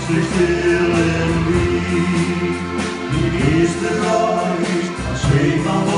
It's still in me? He is the light, a sweet